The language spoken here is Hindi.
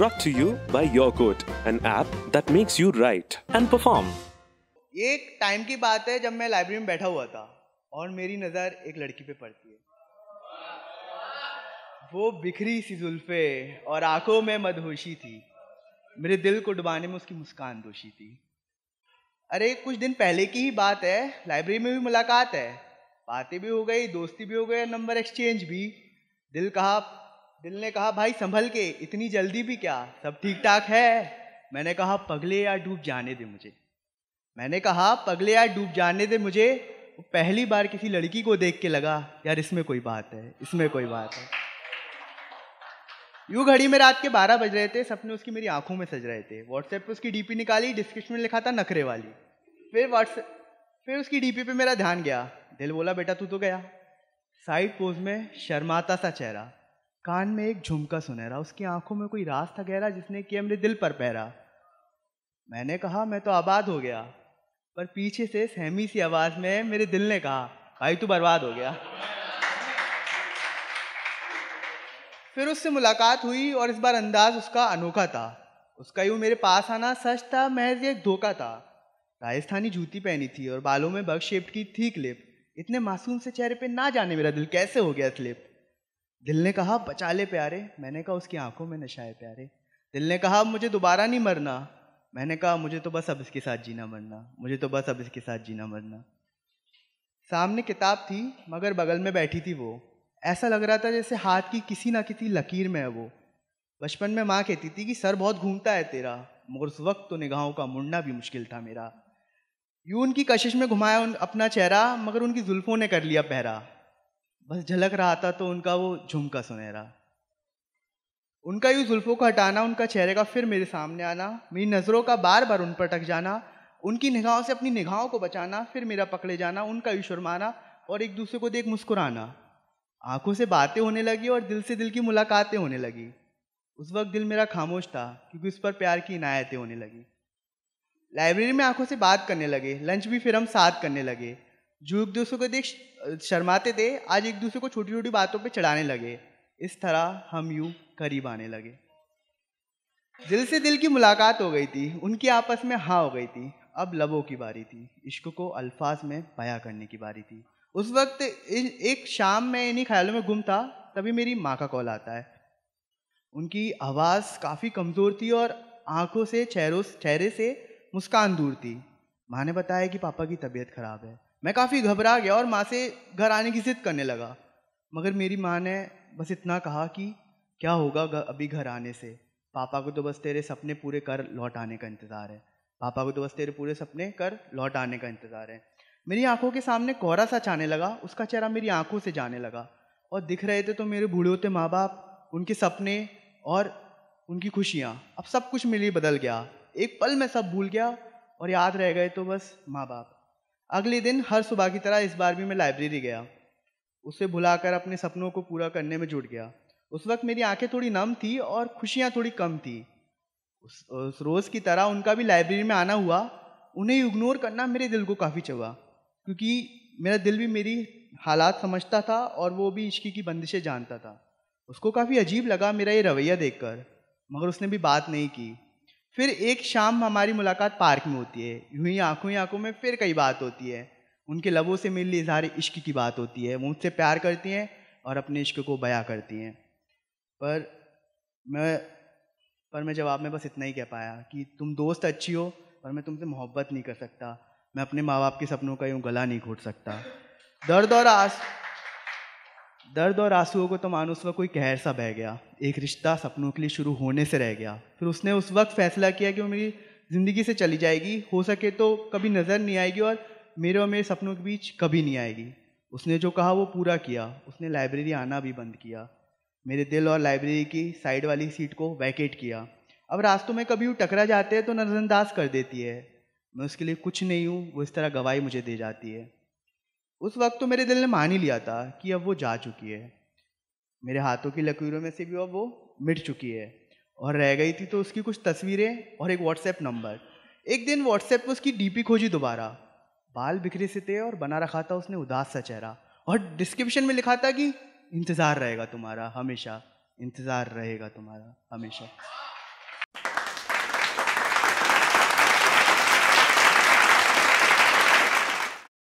Brought to you by Yogourt, an app that makes you write and perform. ये एक टाइम की बात है जब मैं लाइब्रेरी में बैठा हुआ था और मेरी नज़र एक लड़की पे पड़ती है। वो बिखरी सी जुल्फे और आँखों में मदहोशी थी। मेरे दिल को डुबाने में उसकी मुस्कान दोषी थी। अरे कुछ दिन पहले की ही बात है। लाइब्रेरी में भी मुलाकात है। बातें भी हो गई दोस्ती भी हो गई नंबर एक्सचेंज भी। दिल कहा दिल ने कहा, भाई, संभल के, इतनी जल्दी भी क्या? सब ठीक ठाक है? मैंने कहा, पगले या डूब जाने दे मुझे। मैंने कहा, पगले या डूब जाने दे मुझे? पहली बार किसी लड़की को देख के लगा, यार, इसमें कोई बात है, इसमें कोई बात है। यूँ घड़ी में रात के बारह बज रहे थे, सपने उसकी मेरी आँखों में सज रहे थे। व्हाट्सएप पे उसकी डीपी निकाली डिस्क्रिप्शन में लिखा था, नखरे वाली। फिर व्हाट्सएप फिर उसकी डीपी पे मेरा ध्यान गया। दिल बोला, बेटा, तू तो गया। साइड पोज में शर्माता सा चेहरा। कान में एक झुमका सुनहरा, उसकी आँखों में कोई रास था गहरा जिसने किया मेरे दिल पर पहरा। मैंने कहा, मैं तो आबाद हो गया। पर पीछे से सहमी सी आवाज़ में मेरे दिल ने कहा, भाई, तू बर्बाद हो गया। फिर उससे मुलाकात हुई और इस बार अंदाज उसका अनोखा था। उसका यूँ मेरे पास आना सच था, महज एक धोखा था। राजस्थानी जूती पहनी थी और बालों में बग शेप की थी क्लिप। इतने मासूम से चेहरे पे ना जाने मेरा दिल कैसे हो गया स्लिप? दिल ने कहा, बचा ले प्यारे। मैंने कहा, उसकी आँखों में नशा है प्यारे। दिल ने कहा, मुझे दोबारा नहीं मरना। मैंने कहा, मुझे तो बस अब इसके साथ जीना मरना। मुझे तो बस अब इसके साथ जीना मरना। सामने किताब थी, मगर बगल में बैठी थी वो। ऐसा लग रहा था जैसे हाथ की किसी ना किसी लकीर में है वो। बचपन में माँ कहती थी कि, सर बहुत घूमता है तेरा, मगर उस वक्त तो निगाहों का मुड़ना भी मुश्किल था मेरा। यूँ उनकी कशिश में घुमाया उन अपना चेहरा, मगर उनकी जुल्फों ने कर लिया पहरा। बस झलक रहा था तो उनका वो झुमका सुनहरा उनका यूँ जुल्फों को हटाना, उनका चेहरे का फिर मेरे सामने आना, मेरी नज़रों का बार बार उन पर टक जाना, उनकी निगाहों से अपनी निगाहों को बचाना, फिर मेरा पकड़े जाना, उनका यू शुरमाना और एक दूसरे को देख मुस्कुराना। आँखों से बातें होने लगी और दिल से दिल की मुलाकातें होने लगी। उस वक्त दिल मेरा खामोश था, क्योंकि उस पर प्यार की इनायतें होने लगी। लाइब्रेरी में आँखों से बात करने लगे, लंच भी फिर हम साथ करने लगे। जो एक दूसरे को देख शर्माते थे, आज एक दूसरे को छोटी छोटी बातों पे चढ़ाने लगे। इस तरह हम यूँ करीब आने लगे। दिल से दिल की मुलाकात हो गई थी। उनकी आपस में हाँ हो गई थी। अब लबों की बारी थी। इश्क को अल्फाज में बया करने की बारी थी। उस वक्त एक शाम में इन्हीं ख्यालों में गुम था, तभी मेरी माँ का कॉल आता है। उनकी आवाज़ काफ़ी कमज़ोर थी और आँखों से, चेहरों, चेहरे से मुस्कान दूर थी। माँ ने बताया कि पापा की तबीयत खराब है। मैं काफ़ी घबरा गया और माँ से घर आने की जिद करने लगा। मगर मेरी माँ ने बस इतना कहा कि, क्या होगा अभी घर आने से? पापा को तो बस तेरे सपने पूरे कर लौट आने का इंतज़ार है। पापा को तो बस तेरे पूरे सपने कर लौट आने का इंतज़ार है। मेरी आँखों के सामने कोहरा सा छाने लगा, उसका चेहरा मेरी आँखों से जाने लगा। और दिख रहे थे तो मेरे बूढ़े होते माँ बाप उनके सपने और उनकी खुशियाँ। अब सब कुछ मेरे लिए बदल गया। एक पल में सब भूल गया और याद रह गए तो बस माँ बाप अगले दिन हर सुबह की तरह इस बार भी मैं लाइब्रेरी गया। उसे भुलाकर अपने सपनों को पूरा करने में जुट गया। उस वक्त मेरी आँखें थोड़ी नम थी और खुशियाँ थोड़ी कम थी। उस, उस रोज़ की तरह उनका भी लाइब्रेरी में आना हुआ। उन्हें इग्नोर करना मेरे दिल को काफ़ी चबा क्योंकि मेरा दिल भी मेरी हालात समझता था और वो भी इश्की की बंदिशें जानता था। उसको काफ़ी अजीब लगा मेरा ये रवैया देखकर मगर उसने भी बात नहीं की। फिर एक शाम हमारी मुलाकात पार्क में होती है। यूँ ही आँखों ही आँखों में फिर कई बात होती है। उनके लबों से मेरे लिए इजहार इश्क की बात होती है। वो मुझसे प्यार करती हैं और अपने इश्क को बयां करती हैं। पर मैं पर मैं जवाब में बस इतना ही कह पाया कि तुम दोस्त अच्छी हो, पर मैं तुमसे मोहब्बत नहीं कर सकता। मैं अपने माँ बाप के सपनों का यूँ गला नहीं घोट सकता। दर्द और आस दर्द और आंसुओं को तो मानो उस वक्त कोई कहर सा बह गया। एक रिश्ता सपनों के लिए शुरू होने से रह गया। फिर उसने उस वक्त फैसला किया कि वो मेरी ज़िंदगी से चली जाएगी। हो सके तो कभी नज़र नहीं आएगी और मेरे और मेरे सपनों के बीच कभी नहीं आएगी। उसने जो कहा वो पूरा किया। उसने लाइब्रेरी आना भी बंद किया। मेरे दिल और लाइब्रेरी की साइड वाली सीट को वैकेट किया। अब रास्तों में कभी वो टकरा जाते हैं तो नज़रअंदाज कर देती है। मैं उसके लिए कुछ नहीं हूँ। वो इस तरह गवाही मुझे दे जाती है। उस वक्त तो मेरे दिल ने मान ही लिया था कि अब वो जा चुकी है। मेरे हाथों की लकीरों में से भी अब वो मिट चुकी है। और रह गई थी तो उसकी कुछ तस्वीरें और एक व्हाट्सएप नंबर। एक दिन व्हाट्सएप पर उसकी डीपी खोजी दोबारा। बाल बिखरे से थे और बना रखा था उसने उदास सा चेहरा। और डिस्क्रिप्शन में लिखा था कि, इंतज़ार रहेगा तुम्हारा, हमेशा। इंतज़ार रहेगा तुम्हारा, हमेशा।